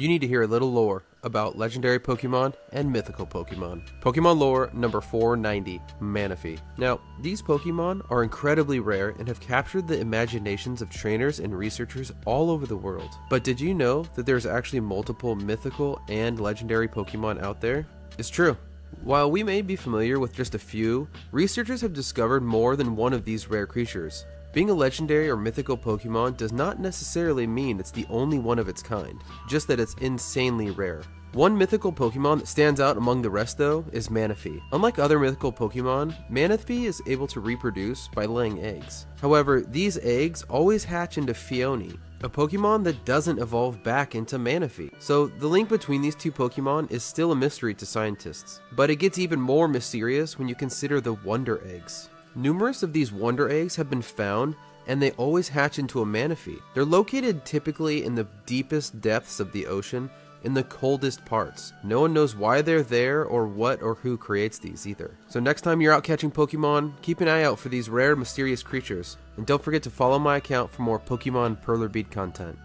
you need to hear a little lore about legendary Pokemon and mythical Pokemon. Pokemon lore number 490, Manaphy. Now, these Pokemon are incredibly rare and have captured the imaginations of trainers and researchers all over the world. But did you know that there's actually multiple mythical and legendary Pokemon out there? It's true. While we may be familiar with just a few, researchers have discovered more than one of these rare creatures. Being a legendary or mythical Pokemon does not necessarily mean it's the only one of its kind, just that it's insanely rare. One mythical Pokemon that stands out among the rest though is Manaphy. Unlike other mythical Pokemon, Manaphy is able to reproduce by laying eggs. However, these eggs always hatch into Phione, a Pokemon that doesn't evolve back into Manaphy. So the link between these two Pokemon is still a mystery to scientists. But it gets even more mysterious when you consider the Wonder Eggs. Numerous of these wonder eggs have been found and they always hatch into a Manaphy. They're located typically in the deepest depths of the ocean in the coldest parts. No one knows why they're there or what or who creates these either. So next time you're out catching Pokemon, keep an eye out for these rare mysterious creatures. And don't forget to follow my account for more Pokemon Perler Bead content.